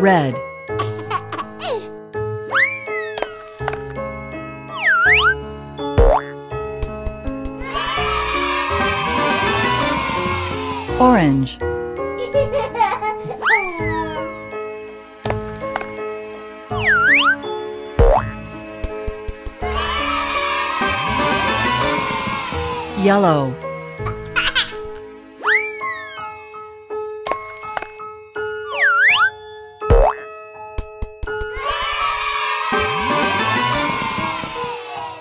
Red, orange, yellow,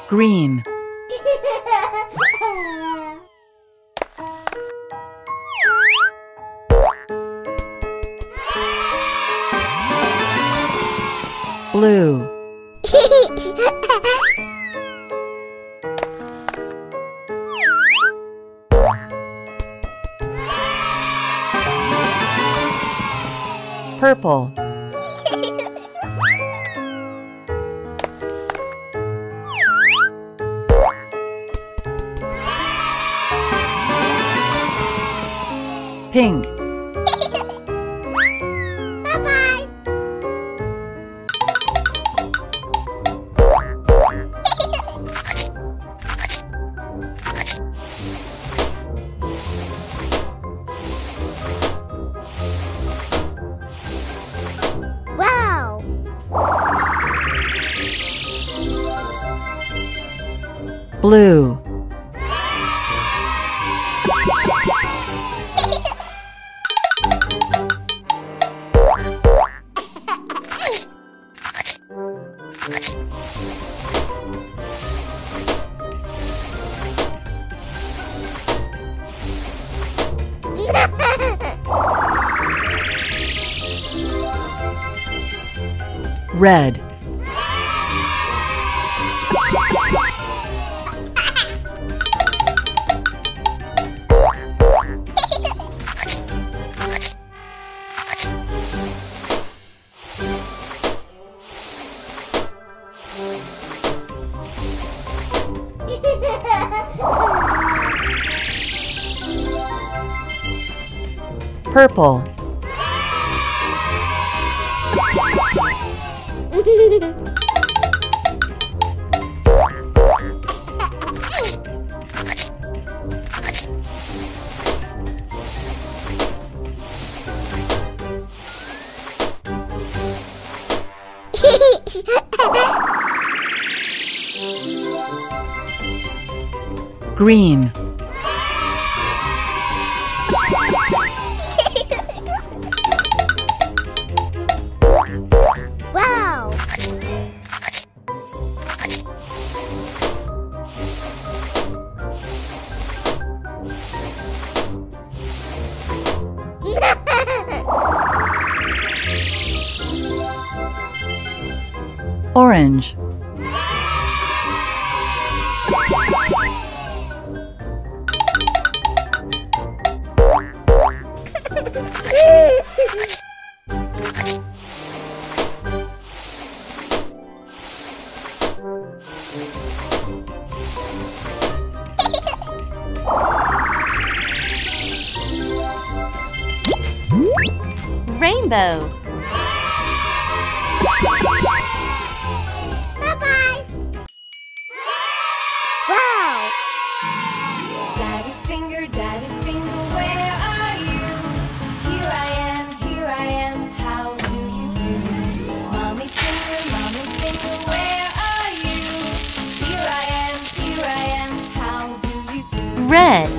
green, blue, purple, pink, blue, red, purple, green, wow! orange, Rainbow. Bye-bye! Wow! Daddy finger, daddy finger, where are you? Here I am, here I am, how do you do? Mommy finger, mommy finger, where are you? Here I am, here I am, how do you do? Red.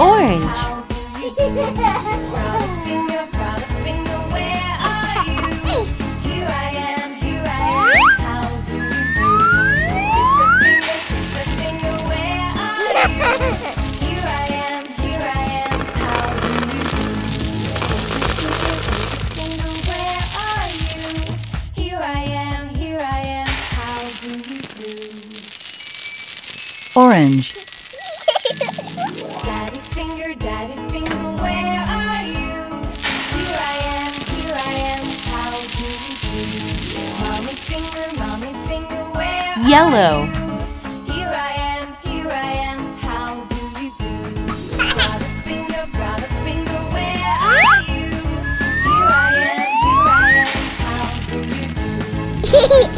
Orange. Orange. daddy finger, daddy finger, where are you? Here I am, here I am, how do you do? Mommy finger, mommy finger, where Yellow. Are you? You?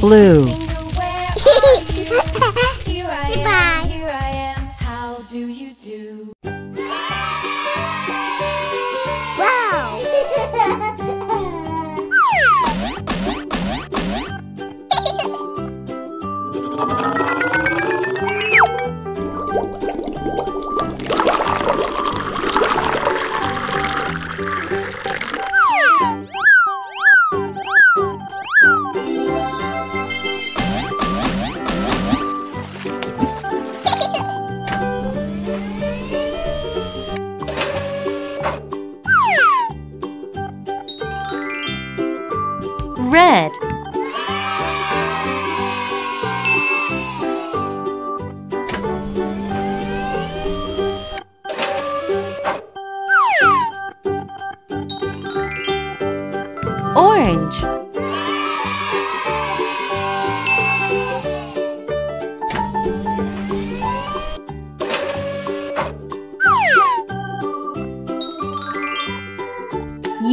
blue.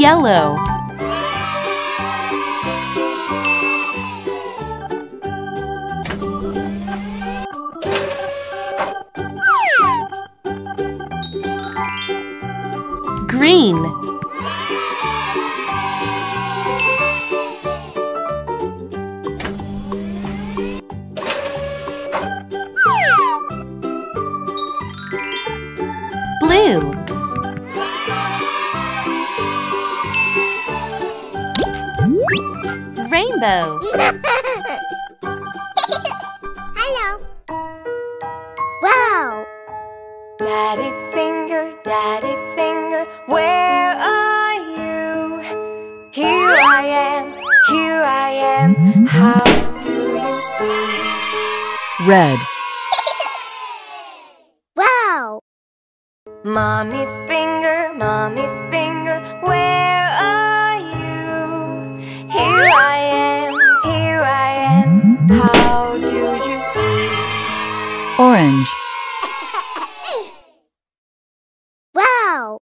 yellow. Green Blue rainbow. Hello. Wow. Daddy finger, daddy finger, where are you? Here I am, here I am, how do you do? Red. wow. Mommy finger, mommy orange. wow!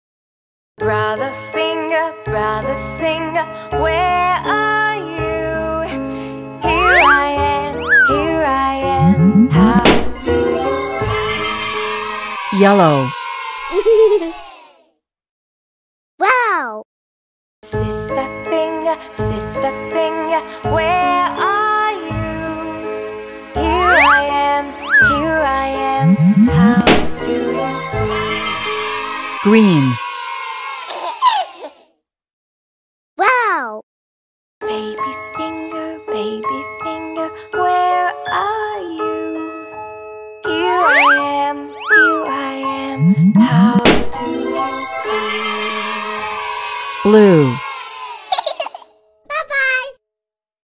Brother Finger, Brother Finger, where are you? Here I am, here I am, how do you... Yellow. green, Wow. Baby finger, baby finger, where are you? Here I am, here I am. How do you feel? blue,